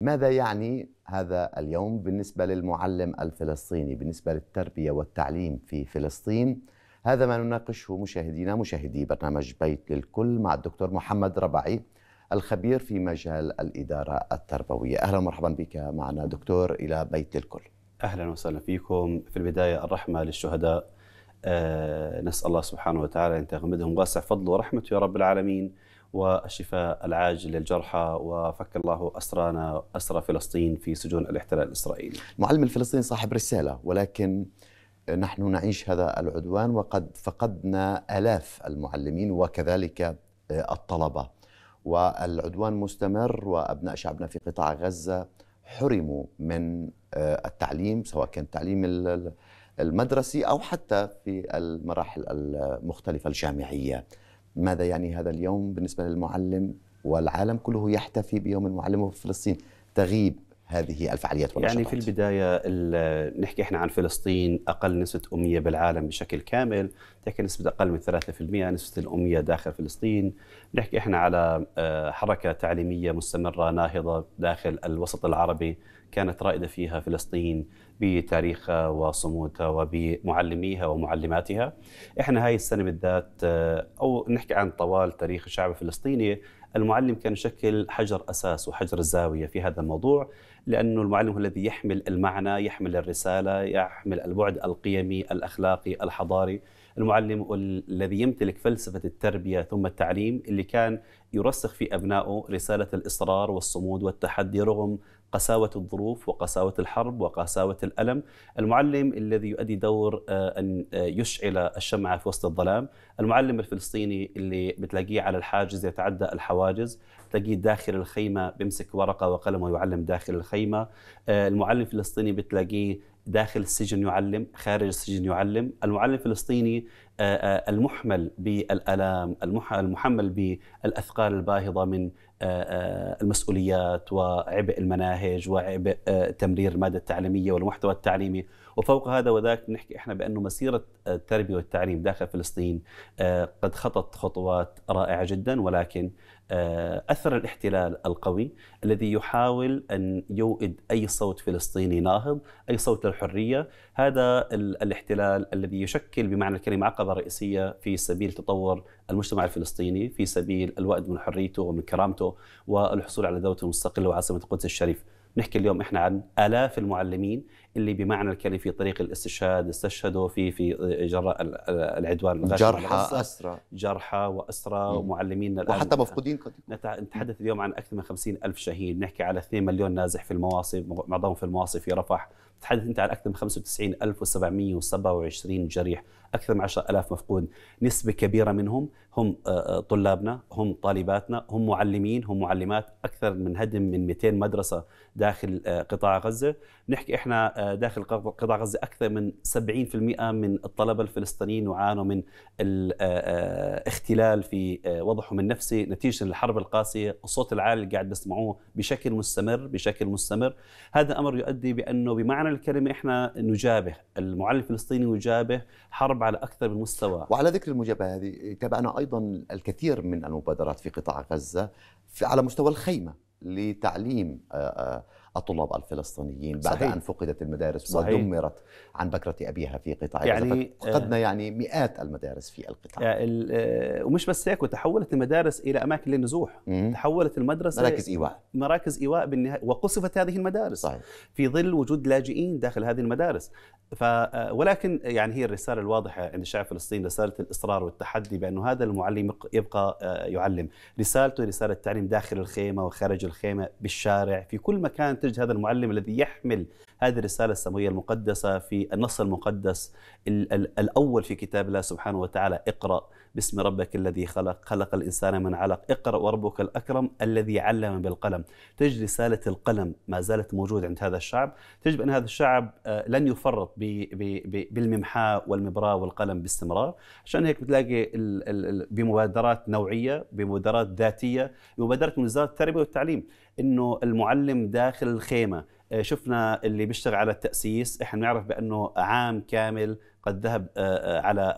ماذا يعني هذا اليوم بالنسبة للمعلم الفلسطيني بالنسبة للتربية والتعليم في فلسطين؟ هذا ما نناقشه مشاهدينا مشاهدي برنامج بيت للكل مع الدكتور محمد ربعي الخبير في مجال الإدارة التربوية. أهلا ومرحبا بك معنا دكتور إلى بيت للكل. أهلا وسهلا فيكم. في البداية الرحمة للشهداء. أه نسأل الله سبحانه وتعالى أن يتغمدهم واسع فضله ورحمته يا رب العالمين. والشفاء العاجل للجرحى وفك الله أسرانا أسرى فلسطين في سجون الاحتلال الإسرائيلي. المعلم الفلسطيني صاحب رسالة ولكن نحن نعيش هذا العدوان وقد فقدنا آلاف المعلمين وكذلك الطلبة. والعدوان مستمر وأبناء شعبنا في قطاع غزة حرموا من التعليم سواء كان التعليم المدرسي أو حتى في المراحل المختلفة الجامعية. ماذا يعني هذا اليوم بالنسبة للمعلم والعالم كله يحتفي بيوم المعلم في فلسطين؟ تغيب هذه الفعاليات والنشاطات. يعني في البداية نحكي إحنا عن فلسطين أقل نسبة أمية بالعالم بشكل كامل تحكي نسبة أقل من 3% نسبة الأمية داخل فلسطين. نحكي إحنا على حركة تعليمية مستمرة ناهضة داخل الوسط العربي كانت رائدة فيها فلسطين. بتاريخها وصمودها وبمعلميها ومعلماتها. إحنا هاي السنة بالذات أو نحكي عن طوال تاريخ الشعب الفلسطيني المعلم كان يشكل حجر أساس وحجر الزاوية في هذا الموضوع لأنه المعلم هو الذي يحمل المعنى يحمل الرسالة يحمل البعد القيمي الأخلاقي الحضاري. المعلم الذي يمتلك فلسفة التربية ثم التعليم اللي كان يرسخ في أبنائه رسالة الإصرار والصمود والتحدي رغم قساوة الظروف وقساوة الحرب وقساوة الألم. المعلم الذي يؤدي دور أن يشعل الشمعة في وسط الظلام. المعلم الفلسطيني اللي بتلاقيه على الحاجز يتعدى الحواجز. تلاقيه داخل الخيمة بيمسك ورقة وقلم ويعلم داخل الخيمة. المعلم الفلسطيني بتلاقيه داخل السجن يعلم خارج السجن يعلم. المعلم الفلسطيني المحمل بالألام المحمل بالأثقال الباهظة من المسؤوليات وعبء المناهج وعبء تمرير المادة التعليمية والمحتوى التعليمي. وفوق هذا وذاك نحكي إحنا بأنه مسيرة التربية والتعليم داخل فلسطين قد خطت خطوات رائعة جدا ولكن أثر الاحتلال القوي الذي يحاول أن يوئد أي صوت فلسطيني ناهض، أي صوت للحرية، هذا الاحتلال الذي يشكل بمعنى الكلمة عقبه رئيسية في سبيل تطور المجتمع الفلسطيني، في سبيل الوأد من حريته ومن كرامته والحصول على دولته المستقله وعاصمة القدس الشريف. نحكي اليوم إحنا عن آلاف المعلمين اللي بمعنى الكلمة في طريق الاستشهاد استشهدوا في في جراء العدوان الغاشم. جرحى. أسرى. جرحى وأسرى ومعلمين وحتى مفقودين قد نتحدث اليوم عن أكثر من 50 ألف شهيد. نحكي على 2 مليون نازح في المواصف معظمهم في المواصف في رفح تحدث أنت عن أكثر من 95727 جريح. أكثر من 10000 مفقود. نسبة كبيرة منهم هم طلابنا هم طالباتنا هم معلمين هم معلمات أكثر من هدم من 200 مدرسة داخل قطاع غزة. نحكي إحنا داخل قطاع غزة أكثر من 70% من الطلبة الفلسطينيين يعانوا من الاختلال في وضعهم النفسي نتيجة الحرب القاسية الصوت العالي اللي قاعد بسمعوه بشكل مستمر بشكل مستمر. هذا أمر يؤدي بأنه بمعنى الكلمة إحنا نجابه المعلم الفلسطيني يجابه حرب على أكثر من مستوى. وعلى ذكر المجابهه هذه تابعنا أيضا الكثير من المبادرات في قطاع غزة على مستوى الخيمة لتعليم الطلاب الفلسطينيين بعد صحيح. أن فقدت المدارس صحيح. ودمرت عن بكرة أبيها في قطاع يعني فقدنا يعني مئات المدارس في القطاع ومش بس هيك وتحولت المدارس إلى أماكن للنزوح مم. تحولت المدرسة مراكز إيواء مراكز إيواء بالنهاية وقصفت هذه المدارس صحيح. في ظل وجود لاجئين داخل هذه المدارس ف ولكن يعني هي الرسالة الواضحة عند الشعب الفلسطيني رسالة الإصرار والتحدي بأنه هذا المعلم يبقى يعلم رسالته رسالة تعليم داخل الخيمة وخارج الخيمة بالشارع في كل مكان تجد هذا المعلم الذي يحمل هذه الرسالة السماوية المقدسة في النص المقدس الأول في كتاب الله سبحانه وتعالى اقرأ باسم ربك الذي خلق خلق الإنسان من علق. اقرأ وربك الأكرم الذي علم بالقلم. تجد رسالة القلم ما زالت موجودة عند هذا الشعب. تجد أن هذا الشعب لن يفرط بالممحاة والمبراة والقلم باستمرار. عشان هيك بتلاقي بمبادرات نوعية بمبادرات ذاتية بمبادرات من وزارة التربية والتعليم. إنه المعلم داخل الخيمة شفنا اللي بيشتغل على التأسيس. إحنا بنعرف بأنه عام كامل قد ذهب على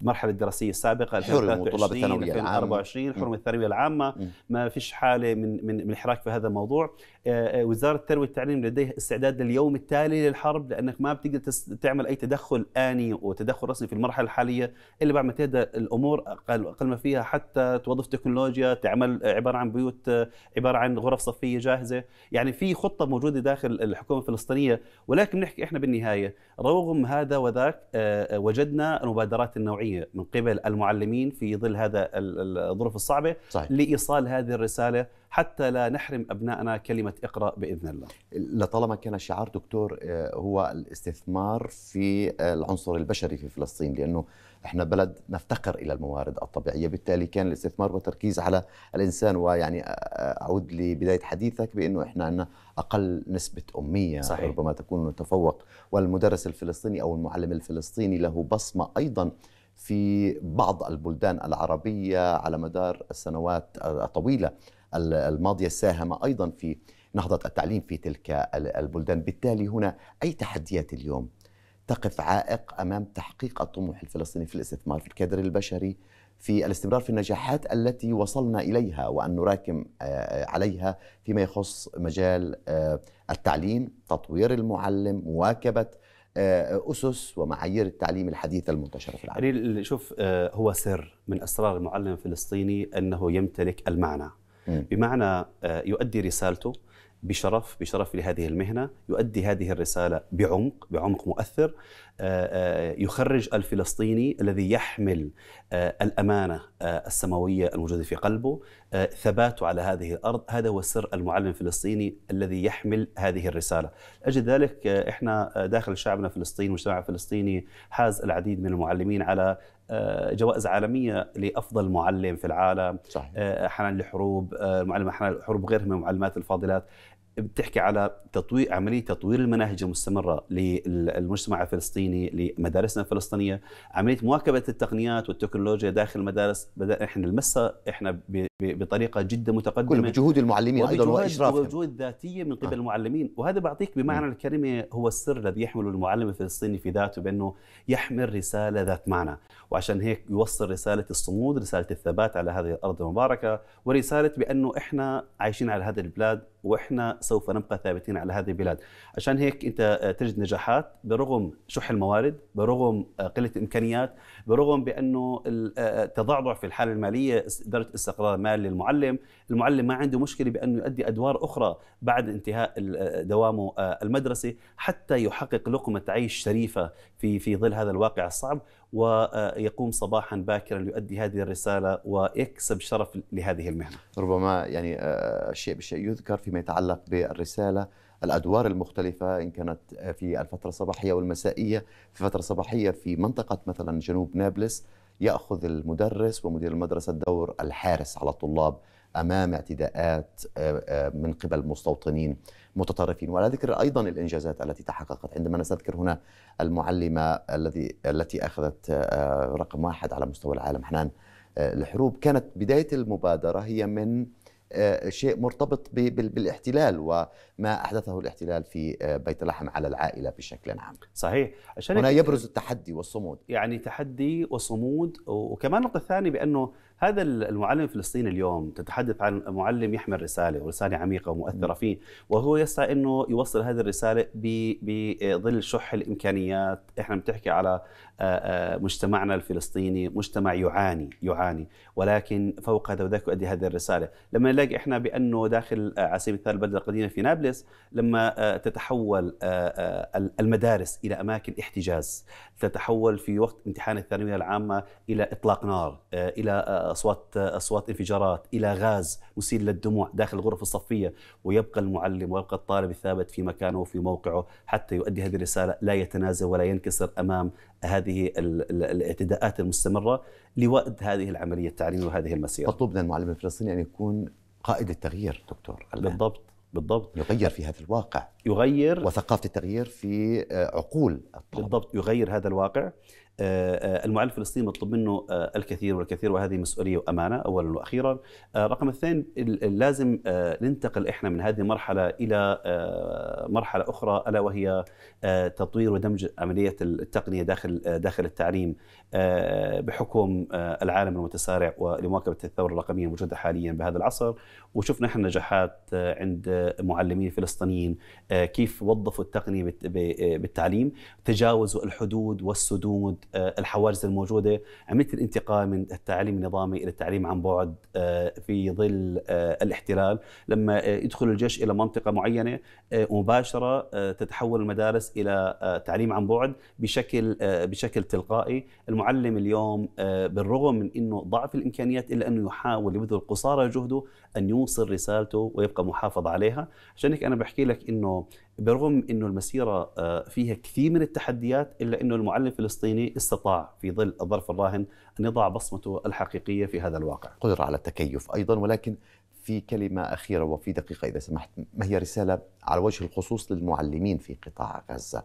المرحلة الدراسية السابقة حرموا طلاب الثانوية العامة. 2024 حرم الثانوية العامة. ما فيش حالة من من من الحراك في هذا الموضوع. وزارة التربية والتعليم لديها استعداد لليوم التالي للحرب لأنك ما بتقدر تعمل أي تدخل آني وتدخل رسمي في المرحلة الحالية إلا بعد ما تهدى الأمور أقل أقل ما فيها حتى توظف تكنولوجيا تعمل عبارة عن بيوت عبارة عن غرف صفية جاهزة يعني في خطة موجودة داخل الحكومة الفلسطينية ولكن نحكي إحنا بالنهاية رغم هذا وذاك آه، آه، وجدنا المبادرات النوعية من قبل المعلمين في ظل هذا الظروف الصعبة صحيح. لإيصال هذه الرسالة حتى لا نحرم أبنائنا كلمة اقرأ بإذن الله. لطالما كان شعار دكتور آه، هو الاستثمار في العنصر البشري في فلسطين لأنه إحنا بلد نفتقر إلى الموارد الطبيعية بالتالي كان الاستثمار والتركيز على الإنسان ويعني أعود لبداية حديثك بإنه إحنا عندنا أقل نسبة أمية صحيح. ربما تكون نتفوق والمدرس الفلسطيني أو المعلم الفلسطيني له بصمة أيضا في بعض البلدان العربية على مدار السنوات الطويلة الماضية ساهم أيضا في نهضة التعليم في تلك البلدان بالتالي هنا أي تحديات اليوم تقف عائق أمام تحقيق الطموح الفلسطيني في الاستثمار في الكادر البشري في الاستمرار في النجاحات التي وصلنا إليها وأن نراكم آه، عليها فيما يخص مجال آه، التعليم، تطوير المعلم، مواكبة آه، أسس ومعايير التعليم الحديثه المنتشرة في العالم. شوف هو سر من أسرار المعلم الفلسطيني أنه يمتلك المعنى. بمعنى يؤدي رسالته بشرف بشرف لهذه المهنة يؤدي هذه الرسالة بعمق بعمق مؤثر. آه، آه، يخرج الفلسطيني الذي يحمل آه، الأمانة السماوية الموجودة في قلبه. ثباته على هذه الأرض هذا هو سر المعلم الفلسطيني الذي يحمل هذه الرسالة. أجل ذلك إحنا داخل شعبنا الفلسطيني والمجتمع الفلسطيني حاز العديد من المعلمين على جوائز عالمية لأفضل معلم في العالم صحيح. حنان الحروب معلم حنان الحروب وغيرها من المعلمات الفاضلات بتحكي على تطوير عملية تطوير المناهج المستمرة للمجتمع الفلسطيني لمدارسنا الفلسطينية، عملية مواكبة التقنيات والتكنولوجيا داخل المدارس. بدأ إحنا نلمسها إحنا بطريقة جدا متقدمة. كل بجهود المعلمين أيضا وإشرافهم. وجهود ذاتية من قبل آه. المعلمين، وهذا بعطيك بمعنى الكلمة هو السر الذي يحمله المعلم الفلسطيني في ذاته بأنه يحمل رسالة ذات معنى، وعشان هيك يوصل رسالة الصمود، رسالة الثبات على هذه الأرض المباركة، ورسالة بأنه إحنا عايشين على هذه البلاد وإحنا سوف نبقى ثابتين على هذه البلاد. عشان هيك أنت تجد نجاحات برغم شح الموارد برغم قلة الإمكانيات برغم بأنه التضعضع في الحالة المالية درجة استقرار مالي للمعلم. المعلم ما عنده مشكلة بأنه يؤدي أدوار أخرى بعد انتهاء دوامه المدرسي حتى يحقق لقمة عيش شريفة في في ظل هذا الواقع الصعب. ويقوم صباحا باكرا ليؤدي هذه الرسالة ويكسب شرف لهذه المهنة. ربما يعني الشيء بالشيء يذكر فيما يتعلق بالرسالة الأدوار المختلفة إن كانت في الفترة الصباحية والمسائية، في الفترة الصباحيه في منطقة مثلا جنوب نابلس يأخذ المدرس ومدير المدرسة دور الحارس على الطلاب أمام اعتداءات من قبل مستوطنين متطرفين وعلى ذكر أيضا الإنجازات التي تحققت عندما نستذكر هنا المعلمة الذي التي أخذت رقم واحد على مستوى العالم حنان الحروب كانت بداية المبادرة هي من آه، شيء مرتبط بالاحتلال وما أحدثه الاحتلال في آه، بيت لحم على العائلة بشكل عام. صحيح، عشان هنا يبرز التحدي والصمود. يعني تحدي وصمود وكمان النقطة الثانية بأنه هذا المعلم الفلسطيني اليوم تتحدث عن معلم يحمل رسالة ورسالة عميقة ومؤثرة فيه وهو يسعى إنه يوصل هذه الرسالة بظل شح الإمكانيات. إحنا بتحكي على مجتمعنا الفلسطيني مجتمع يعاني يعاني ولكن فوق هذا وذاك يؤدي هذه الرسالة. لما نلاقي إحنا بأنه داخل على سبيل المثال البلده القديمة في نابلس لما تتحول المدارس إلى أماكن احتجاز تتحول في وقت امتحان الثانوية العامة إلى إطلاق نار إلى أصوات أصوات انفجارات إلى غاز مسيل للدموع داخل الغرف الصفية ويبقى المعلم ويبقى الطالب الثابت في مكانه وفي موقعه حتى يؤدي هذه الرسالة لا يتنازل ولا ينكسر أمام هذه الاعتداءات المستمرة لوأد هذه العملية التعليمية وهذه المسيرة. مطلوب من المعلم الفلسطيني أن يكون قائد التغيير دكتور الآن. بالضبط بالضبط. يغير في هذا الواقع. يغير. وثقافة التغيير في عقول الطلبة. بالضبط يغير هذا الواقع. المعلم الفلسطيني مطلوب منه الكثير والكثير وهذه مسؤولية وأمانة اولا وأخيرا. رقم اثنين لازم ننتقل إحنا من هذه المرحله إلى مرحلة أخرى ألا وهي تطوير ودمج عملية التقنية داخل داخل التعليم بحكم العالم المتسارع ولمواكبة الثورة الرقمية الموجودة حاليا بهذا العصر. وشفنا إحنا نجاحات عند معلمين فلسطينيين كيف وظفوا التقنية بالتعليم تجاوزوا الحدود والسدود الحواجز الموجودة عمليه الانتقال من التعليم النظامي إلى التعليم عن بعد في ظل الاحتلال. لما يدخل الجيش إلى منطقة معينة مباشرة تتحول المدارس إلى تعليم عن بعد بشكل بشكل تلقائي. المعلم اليوم بالرغم من إنه ضعف الإمكانيات إلا أنه يحاول يبذل قصارى جهده أن يوصل رسالته ويبقى محافظ عليها. عشان هيك أنا بحكي لك إنه برغم إنه المسيرة فيها كثير من التحديات إلا إنه المعلم الفلسطيني استطاع في ظل الظرف الراهن أن يضع بصمته الحقيقية في هذا الواقع. قدر على التكيف أيضا ولكن في كلمة أخيرة وفي دقيقة إذا سمحت ما هي رسالة على وجه الخصوص للمعلمين في قطاع غزة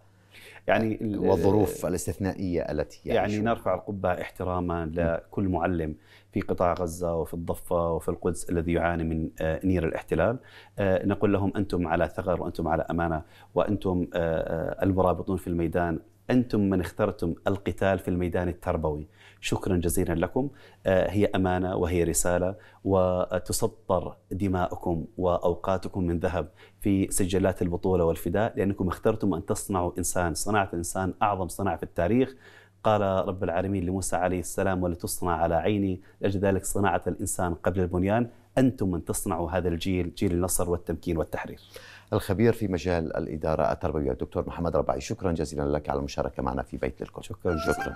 يعني والظروف الاستثنائية التي يعني نرفع القبعة احتراما لكل معلم في قطاع غزة وفي الضفة وفي القدس الذي يعاني من نير الاحتلال. نقول لهم أنتم على ثغر وأنتم على أمانة وأنتم المرابطون في الميدان. أنتم من اخترتم القتال في الميدان التربوي. شكرا جزيلا لكم. هي أمانة وهي رسالة وتسطر دماؤكم وأوقاتكم من ذهب في سجلات البطولة والفداء لأنكم اخترتم أن تصنعوا إنسان صناعة الإنسان أعظم صناعة في التاريخ. قال رب العالمين لموسى عليه السلام ولتصنع على عيني لأجل ذلك صناعة الإنسان قبل البنيان أنتم من تصنعوا هذا الجيل جيل النصر والتمكين والتحرير. الخبير في مجال الإدارة التربوية الدكتور محمد ربعي شكرا جزيلا لك على المشاركة معنا في بيت للكل. شكرا, شكرا.